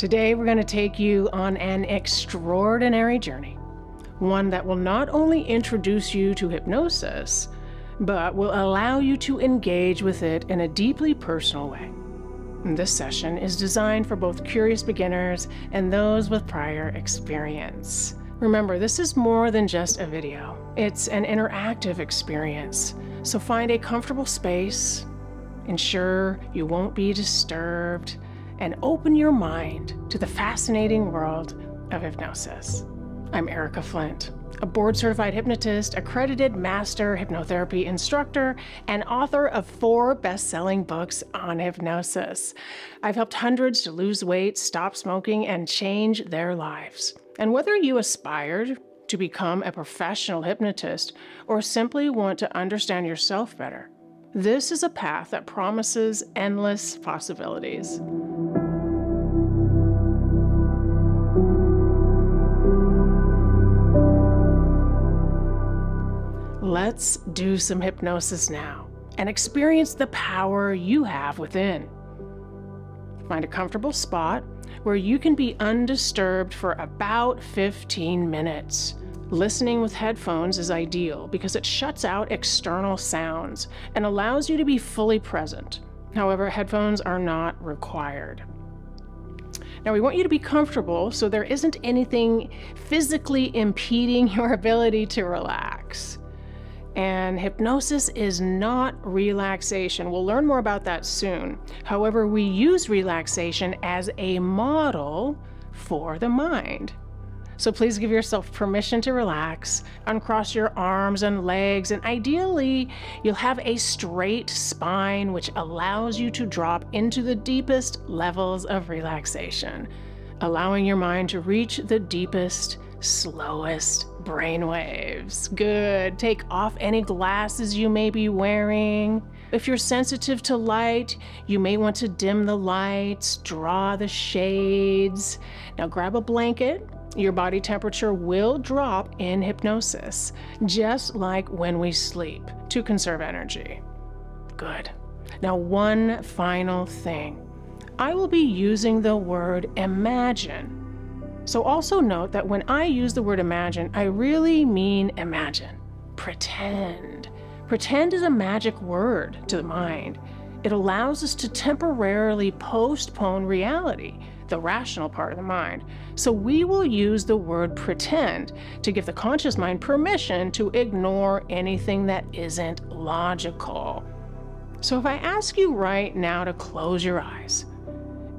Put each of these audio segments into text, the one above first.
Today, we're going to take you on an extraordinary journey, one that will not only introduce you to hypnosis, but will allow you to engage with it in a deeply personal way. This session is designed for both curious beginners and those with prior experience. Remember, this is more than just a video, it's an interactive experience. So find a comfortable space, ensure you won't be disturbed, and open your mind to the fascinating world of hypnosis. I'm Erika Flint, a board certified hypnotist, accredited master hypnotherapy instructor, and author of four best selling books on hypnosis. I've helped hundreds to lose weight, stop smoking, and change their lives. And whether you aspired to become a professional hypnotist or simply want to understand yourself better, this is a path that promises endless possibilities. Let's do some hypnosis now and experience the power you have within. Find a comfortable spot where you can be undisturbed for about 15 minutes. Listening with headphones is ideal because it shuts out external sounds and allows you to be fully present. However, headphones are not required. Now, we want you to be comfortable so there isn't anything physically impeding your ability to relax. And hypnosis is not relaxation. We'll learn more about that soon. However, we use relaxation as a model for the mind. So please give yourself permission to relax, uncross your arms and legs, and ideally, you'll have a straight spine, which allows you to drop into the deepest levels of relaxation, allowing your mind to reach the deepest slowest brainwaves. Good. Take off any glasses you may be wearing. If you're sensitive to light, you may want to dim the lights, draw the shades. Now grab a blanket. Your body temperature will drop in hypnosis, just like when we sleep, to conserve energy. Good. Now, one final thing. I will be using the word imagine so also note that when I use the word imagine, I really mean imagine, pretend. Pretend is a magic word to the mind. It allows us to temporarily postpone reality, the rational part of the mind. So we will use the word pretend to give the conscious mind permission to ignore anything that isn't logical. So if I ask you right now to close your eyes,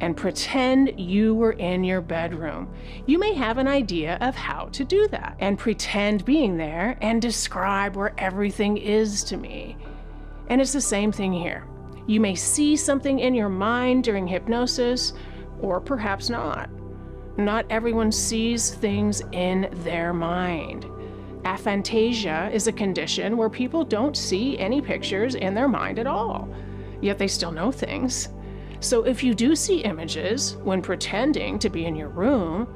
and pretend you were in your bedroom. You may have an idea of how to do that and pretend being there and describe where everything is to me. And it's the same thing here. You may see something in your mind during hypnosis, or perhaps not. Not everyone sees things in their mind. Aphantasia is a condition where people don't see any pictures in their mind at all, yet they still know things. So if you do see images when pretending to be in your room,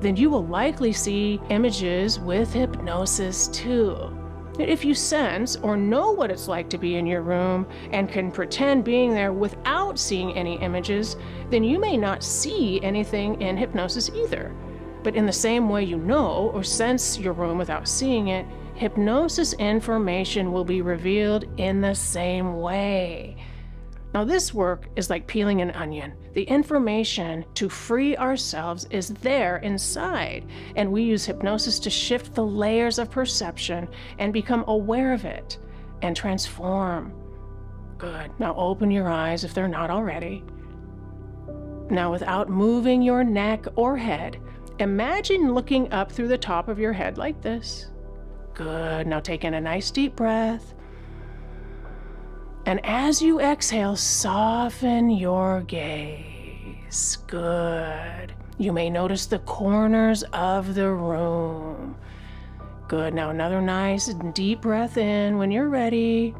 then you will likely see images with hypnosis too. If you sense or know what it's like to be in your room and can pretend being there without seeing any images, then you may not see anything in hypnosis either. But in the same way you know or sense your room without seeing it, hypnosis information will be revealed in the same way. Now, this work is like peeling an onion. The information to free ourselves is there inside, and we use hypnosis to shift the layers of perception and become aware of it and transform. Good. Now, open your eyes if they're not already. Now, without moving your neck or head, imagine looking up through the top of your head like this. Good. Now, take in a nice deep breath. And as you exhale, soften your gaze. Good. You may notice the corners of the room. Good. Now, another nice deep breath in when you're ready.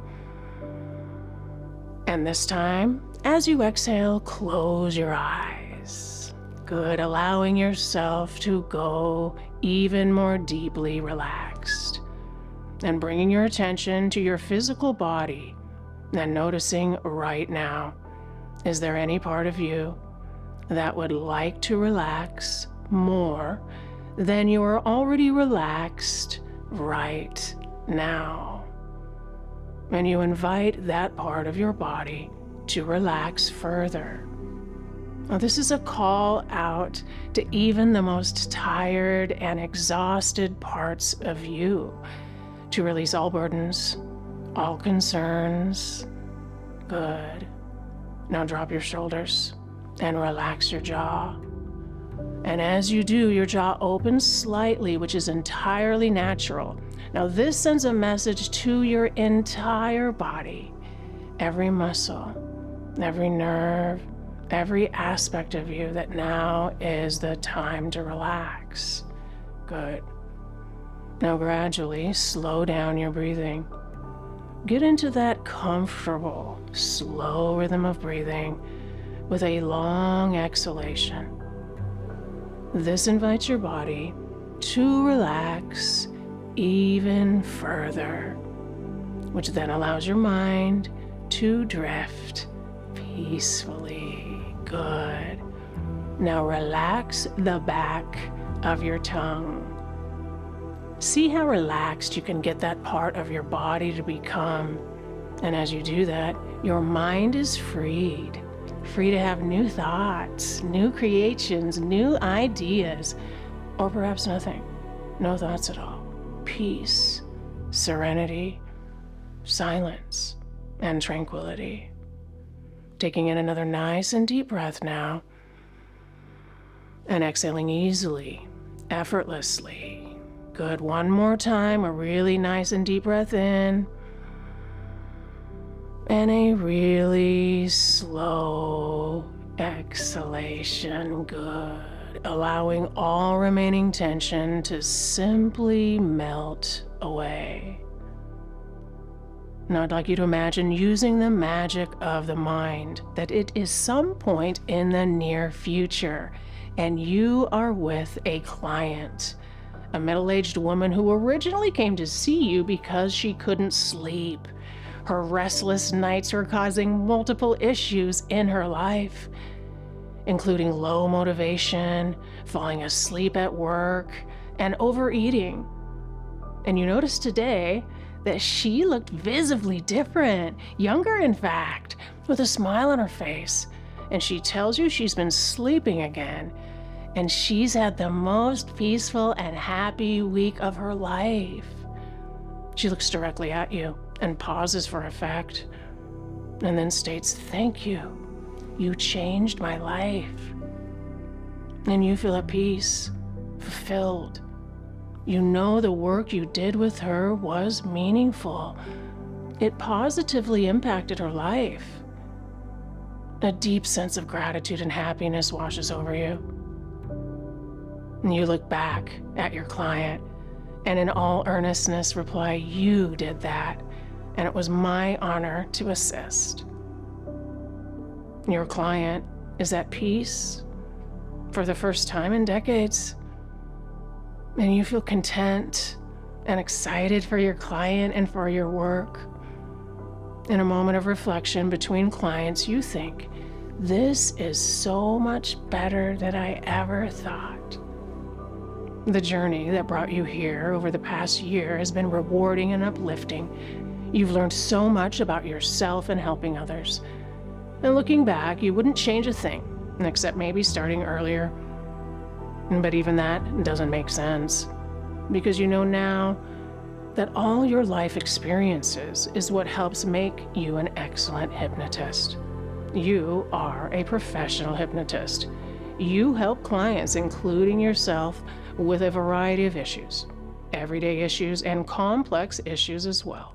And this time, as you exhale, close your eyes. Good. Allowing yourself to go even more deeply relaxed. And bringing your attention to your physical body and noticing right now is there any part of you that would like to relax more than you are already relaxed right now. And you invite that part of your body to relax further. Now, this is a call out to even the most tired and exhausted parts of you to release all burdens, all concerns. Good. Now drop your shoulders and relax your jaw. And as you do, your jaw opens slightly, which is entirely natural. Now, this sends a message to your entire body every muscle, every nerve, every aspect of you that now is the time to relax. Good. Now, gradually slow down your breathing. Get into that comfortable, slow rhythm of breathing with a long exhalation. This invites your body to relax even further, which then allows your mind to drift peacefully. Good. Now relax the back of your tongue. See how relaxed you can get that part of your body to become. And as you do that, your mind is freed free to have new thoughts, new creations, new ideas, or perhaps nothing. No thoughts at all. Peace, serenity, silence, and tranquility. Taking in another nice and deep breath now, and exhaling easily, effortlessly. Good. One more time, a really nice and deep breath in and a really slow exhalation. Good. Allowing all remaining tension to simply melt away. Now, I'd like you to imagine using the magic of the mind, that it is some point in the near future, and you are with a client, a middle aged woman who originally came to see you because she couldn't sleep her restless nights were causing multiple issues in her life, including low motivation, falling asleep at work, and overeating. And you notice today that she looked visibly different, younger, in fact, with a smile on her face. And she tells you she's been sleeping again, and she's had the most peaceful and happy week of her life. She looks directly at you and pauses for effect, and then states, Thank you. You changed my life. And you feel at peace, fulfilled. You know the work you did with her was meaningful. It positively impacted her life. A deep sense of gratitude and happiness washes over you. And you look back at your client and, in all earnestness, reply, You did that and it was my honor to assist. Your client is at peace for the first time in decades, and you feel content and excited for your client and for your work. In a moment of reflection between clients, you think, This is so much better than I ever thought. The journey that brought you here over the past year has been rewarding and uplifting You've learned so much about yourself and helping others. And looking back, you wouldn't change a thing, except maybe starting earlier. But even that doesn't make sense. Because you know now that all your life experiences is what helps make you an excellent hypnotist. You are a professional hypnotist. You help clients, including yourself, with a variety of issues, everyday issues, and complex issues as well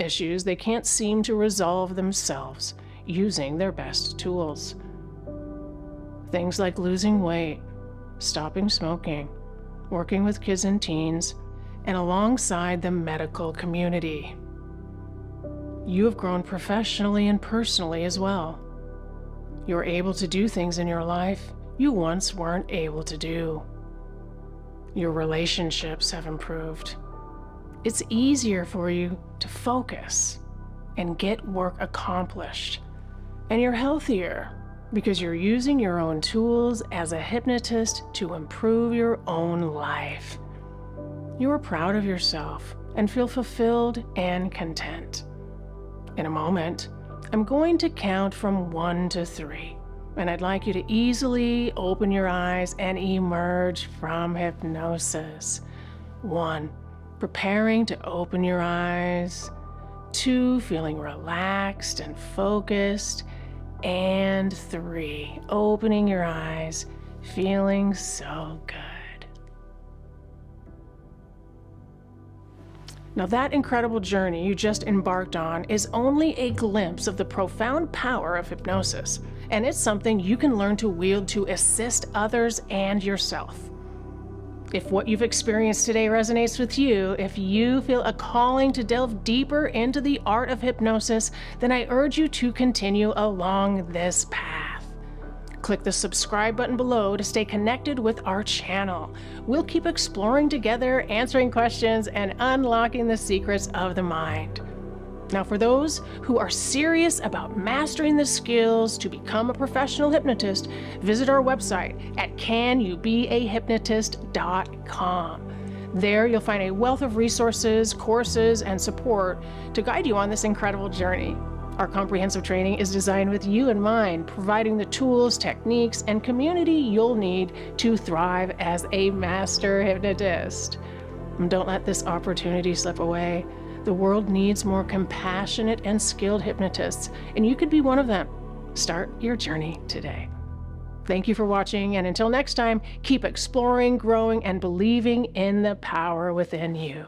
issues they can't seem to resolve themselves using their best tools. Things like losing weight, stopping smoking, working with kids and teens, and alongside the medical community. You have grown professionally and personally as well. You're able to do things in your life you once weren't able to do. Your relationships have improved it's easier for you to focus and get work accomplished. And you're healthier because you're using your own tools as a hypnotist to improve your own life. You are proud of yourself and feel fulfilled and content. In a moment, I'm going to count from one to three, and I'd like you to easily open your eyes and emerge from hypnosis. One, preparing to open your eyes. Two, feeling relaxed and focused. And three, opening your eyes, feeling so good. Now, that incredible journey you just embarked on is only a glimpse of the profound power of hypnosis, and it's something you can learn to wield to assist others and yourself. If what you've experienced today resonates with you, if you feel a calling to delve deeper into the art of hypnosis, then I urge you to continue along this path. Click the subscribe button below to stay connected with our channel. We'll keep exploring together, answering questions, and unlocking the secrets of the mind. Now, for those who are serious about mastering the skills to become a professional hypnotist, visit our website at canyoubeahypnotist.com. There, you'll find a wealth of resources, courses, and support to guide you on this incredible journey. Our comprehensive training is designed with you in mind, providing the tools, techniques, and community you'll need to thrive as a master hypnotist. Don't let this opportunity slip away. The world needs more compassionate and skilled hypnotists, and you could be one of them. Start your journey today. Thank you for watching, and until next time, keep exploring, growing, and believing in the power within you.